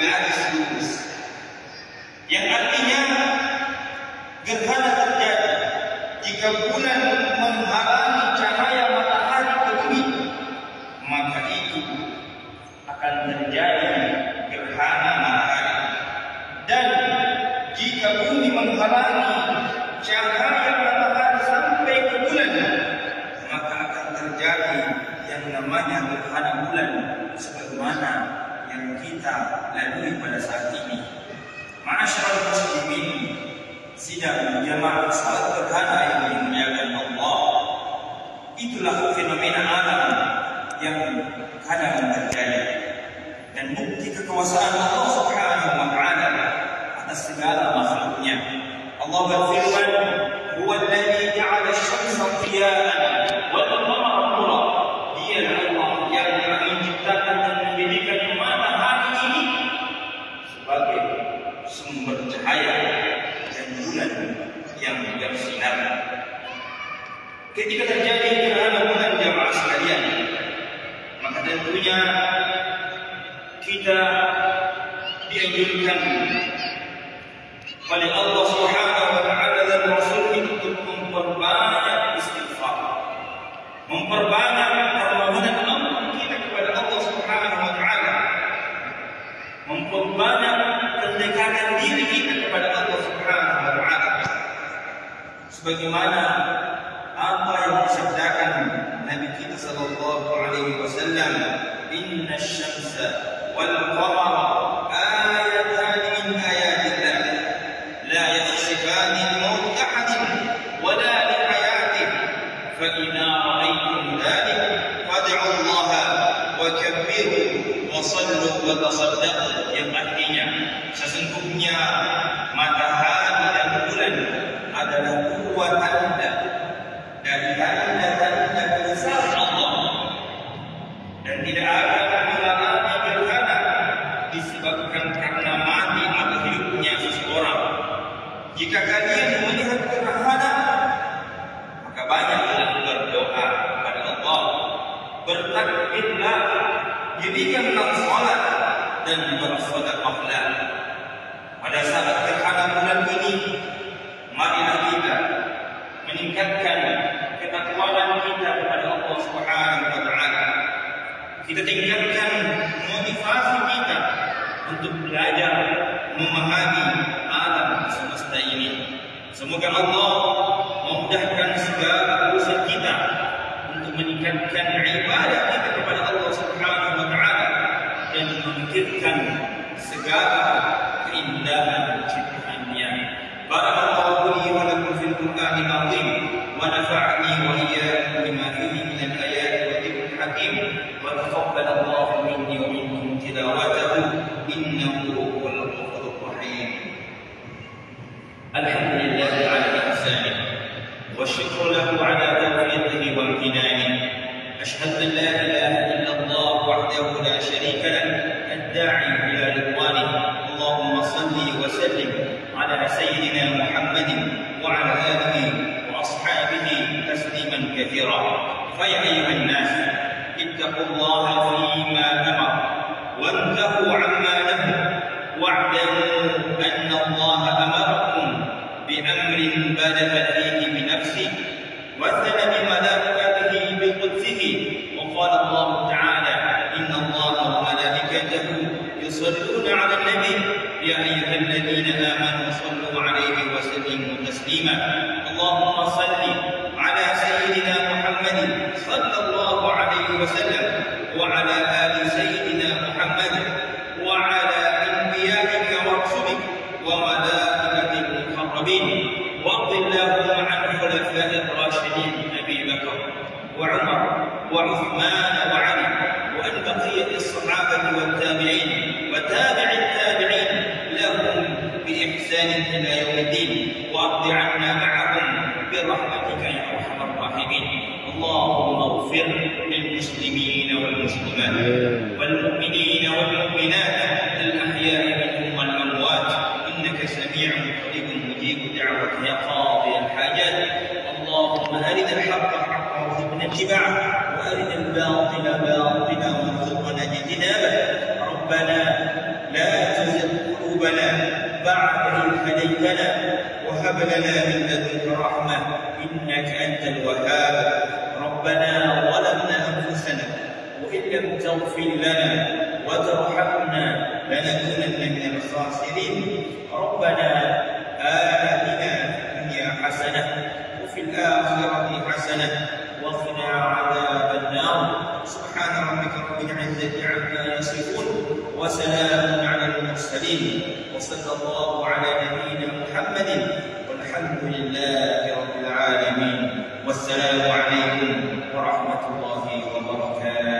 garis lurus yang artinya gerhana terjadi jika bulan menghalangi cahaya matahari ke bumi maka itu akan terjadi gerhana matahari. Dan jika bumi menghalangi cahaya matahari sampai ke bulan maka akan terjadi yang namanya gerhana bulan sebagaimana yang kita lalui pada saat ini. Ma'asyiral muslimin, sidang jamaah salat gerhana yang dimuliakan Allah. Itulah fenomena alam yang kadang terjadi dan bukti kekuasaan Allah Subhanahu wa taala atas segala makhluknya. Allah berfirman, "Huwa alladhi ja'ala asy-syamsa diya'an yang bersinar. Ketika terjadi gerhana bulan jamaah sekalian, maka tentunya kita dianjurkan oleh Allah Subhanahu wa taala dan Rasul untuk memperbanyak istighfar. Memperbanyak صلى الله عليه وسلم إن الشمس والقمر آيتان من آيات الله. لا يخسفان الموت أحد ولا لحياته. فإذا رأيتم ذلك فادعوا الله وكبروا وصلوا وتصدقوا يقدمنا سسنكم يا matahari dan bulan adalah kuatan dan tidak akan mengalami gerhana disebabkan karena mati atau hidupnya seseorang. Jika kalian melihat gerhana, maka banyaklah berdoa kepada Allah, bertakbirlah, dirikanlah salat dan bersedekahlah. Pada saat untuk belajar memahami alam semesta ini. Semoga Allah memudahkan segala usaha kita untuk meningkatkan ibadah kita kepada Allah Subhanahu wa taala dan memikirkan segala keindahan ciptaannya. Barakallahu li wa lakum fil Qur'anil azim wa nafa'ani wa iyyakum Alhamdulillah ala ihsanih والشكر له على توفيقه وامتنانه. أشهد أن لا إله إلا الله وحده لا شريك له الداعي إلى رضوانه. اللهم صل وسلم على سيدنا محمد وعلى آله وأصحابه تسليما كثيرا. فيا أيها الناس اتقوا الله فيما أمر وانتهوا عما نهى واعلموا أن الله بأمر بدأ فيه بنفسه وثنى بملائكته بقدسه وقال الله تعالى إن الله وملائكته يصلون على النبي. يا أيها الذين آمنوا صلوا عليه وسلموا تسليما. اللهم صل على سيدنا محمد صلى الله عليه وسلم. وعثمان وعلي وعن بقية الصحابة والتابعين وتابع التابعين لهم بإحسان إلى يوم الدين وارض عنا معهم برحمتك يا أرحم الراحمين. اللهم اغفر للمسلمين والمسلمات والمؤمنين والمؤمنات الأحياء منهم والأموات. إنك سميع قريب مجيب دعوة يا قاضي الحاجات. اللهم أرنا الحق حقا وارزقنا اتباعه. وأرنا الباطل باطلا وارزقنا اجتنابه. ربنا لا تزغ قلوبنا بعد إذ هديتنا وهب لنا من لدنك رحمة إنك أنت الوهاب. ربنا ظلمنا أنفسنا وإن لم تغفر لنا وترحمنا لنكونن من الخاسرين. ربنا آتنا في الدنيا حسنة وفي الآخرة حسنة وقنا عذاب العزة عما يصفون وسلام على المرسلين وصلى الله على نبينا محمد والحمد لله رب العالمين. والسلام عليكم ورحمة الله وبركاته.